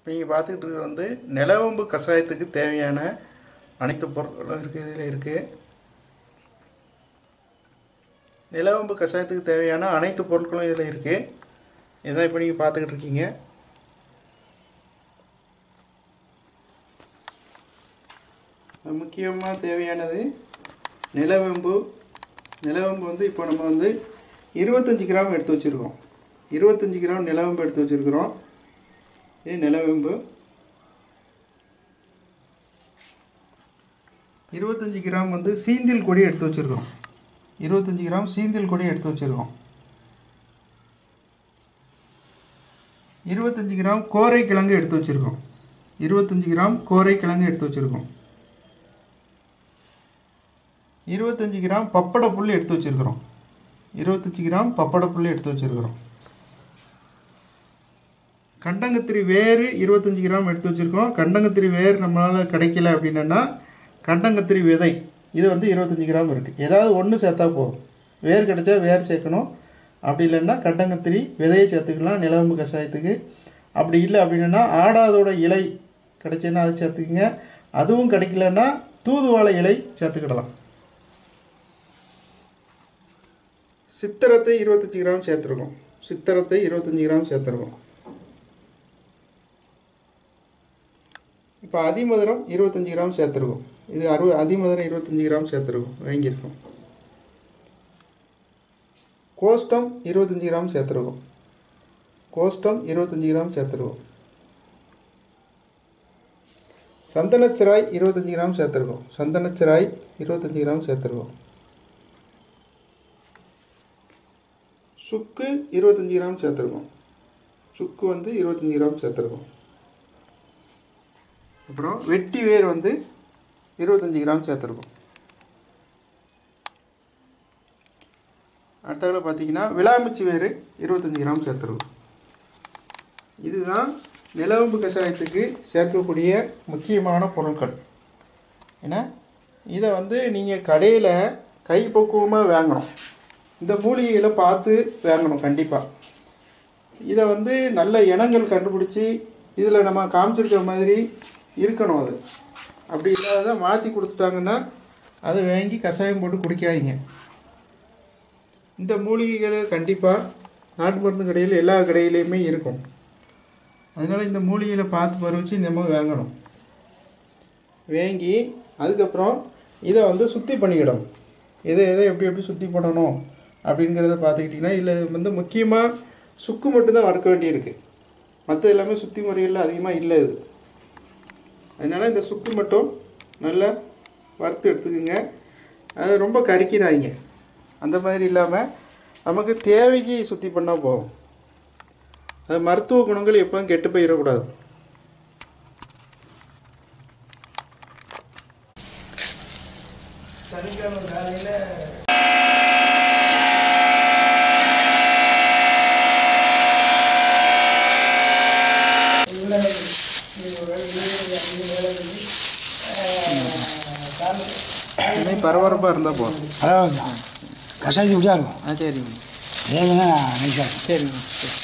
இப்போ நீங்கள் பார்த்துக்கிட்டு இருக்கிறது வந்து நிலவம்பு கஷாயத்துக்கு தேவையான அனைத்து பொருட்களும் இருக்குது இதில் இருக்குது நிலவம்பு கஷாயத்துக்கு தேவையான அனைத்து பொருட்களும் இதில் இருக்குது இதான் இப்போ நீங்கள் பார்த்துக்கிட்டு இருக்கீங்க. முக்கியமாக தேவையானது நிலவெம்பு. நிலவெம்பு வந்து இப்போ நம்ம வந்து இருபத்தஞ்சி கிராம் எடுத்து வச்சுருக்கோம். இருபத்தஞ்சி கிராம் நிலவெம்பு எடுத்து வச்சுருக்குறோம். இது நிலவேம்பு இருபத்தஞ்சி கிராம் வந்து சீந்தில் கொடி எடுத்து வச்சுருக்கோம் இருபத்தஞ்சி கிராம் சீந்தில் கொடி எடுத்து வச்சுருக்கோம் இருபத்தஞ்சி கிராம் கோரை கிழங்கு எடுத்து வச்சுருக்கோம் இருபத்தஞ்சி கிராம் கோரை கிழங்கு எடுத்து வச்சுருக்கோம் இருபத்தஞ்சி கிராம் பப்படை புல் எடுத்து வச்சுருக்கிறோம் இருபத்தஞ்சி கிராம் பப்படை புல் எடுத்து வச்சுருக்கிறோம் கண்டங்கத்திரி வேறு இருபத்தஞ்சி கிராம் எடுத்து வச்சுருக்கோம். கண்டங்கத்திரி வேறு நம்மளால் கிடைக்கல அப்படின்னா கண்டங்கத்திரி விதை இது வந்து இருபத்தஞ்சி கிராம் இருக்குது ஏதாவது ஒன்று சேர்த்தா போதும். வேர் கிடைச்சா வேர் சேர்க்கணும். அப்படி இல்லைன்னா கண்டங்கத்திரி விதையை சேர்த்துக்கலாம் நிலவம்பு கஷாயத்துக்கு. அப்படி இல்லை அப்படின்னா ஆடாதோட இலை கிடைச்சுன்னா அதை சேர்த்துக்குங்க. அதுவும் கிடைக்கலன்னா தூதுவாழை இலை சேர்த்துக்கிடலாம். சித்திரத்தை இருபத்தஞ்சி கிராம் சேர்த்துருக்கோம். சித்திரத்தை இருபத்தஞ்சி கிராம் சேர்த்துருக்கோம். இப்போ அதிமதுரம் இருபத்தஞ்சி கிராம் சேர்த்துருக்கோம். இது அறுபது அதிமதுரம் இருபத்தஞ்சி கிராம் சேர்த்துருக்கோம். வாங்கியிருக்கோம். கோஷ்டம் இருபத்தஞ்சி கிராம் சேர்த்துருக்கோம். கோஷ்டம் இருபத்தஞ்சி கிராம் சேர்த்துருக்கோம். சந்தனச்சிராய் இருபத்தஞ்சி கிராம் சேர்த்துருக்கோம். சந்தனச்சிராய் இருபத்தஞ்சி கிராம் சேர்த்துருக்கோம். சுக்கு இருபத்தஞ்சி கிராம் சேர்த்துருக்கோம். சுக்கு வந்து இருபத்தஞ்சி கிராம் சேர்த்துருக்கோம். அப்புறம் வெட்டி வேர் வந்து இருபத்தஞ்சி கிராம் சேர்த்துருக்கோம். அடுத்ததில் பார்த்தீங்கன்னா விளாமிச்சி வேர் இருபத்தஞ்சி கிராம் சேர்த்துருக்கோம். இதுதான் நிலவம்பு கஷாயத்துக்கு சேர்க்கக்கூடிய முக்கியமான பொருட்கள். ஏன்னா இதை வந்து நீங்கள் கடையில் கைப்பக்குவமாக வாங்கணும். இந்த மூலிகையில் பார்த்து வாங்கணும் கண்டிப்பாக இதை வந்து நல்ல இனங்கள் கண்டுபிடிச்சி இதில் நம்ம காமிச்சிருக்க மாதிரி இருக்கணும் அது. அப்படி இல்லாத மாற்றி கொடுத்துட்டாங்கன்னா அதை வாங்கி கஷாயம் போட்டு குடிக்காதீங்க. இந்த மூலிகைகள் கண்டிப்பாக நாட்டு மருந்து கடையில் எல்லா கடையிலையுமே இருக்கும். அதனால் இந்த மூலிகைகளை பார்த்து பறிச்சு நம்ம வாங்கணும். வாங்கி அதுக்கப்புறம் இதை வந்து சுத்தி பண்ணிக்கிடணும். எதை எதை எப்படி எப்படி சுத்தி பண்ணணும் அப்படிங்கிறத பார்த்துக்கிட்டிங்கன்னா இதில் வந்து முக்கியமாக சுக்கு மட்டும்தான் வறுக்க வேண்டியிருக்கு. மற்ற எல்லாமே சுத்தி முறையில் அதிகமாக இல்லை இது. அதனால் இந்த சுக்கு மட்டும் நல்லா வறுத்து எடுத்துக்கோங்க. அது ரொம்ப கறிக்கிறாங்க அந்த மாதிரி இல்லாமல் நமக்கு தேவைக்கு சுத்தி பண்ணால் போதும். அது மருத்துவ குணங்கள் எப்போவும் கெட்டு போயிடக்கூடாது. சனிக்கிழமை காலையில் பரபரப்பாக இருந்தால் போதும் அதாவது கஷாயத்து குடிச்சா இருக்கும். ஆ சரிங்க ஏன்னா சரிங்க சரி.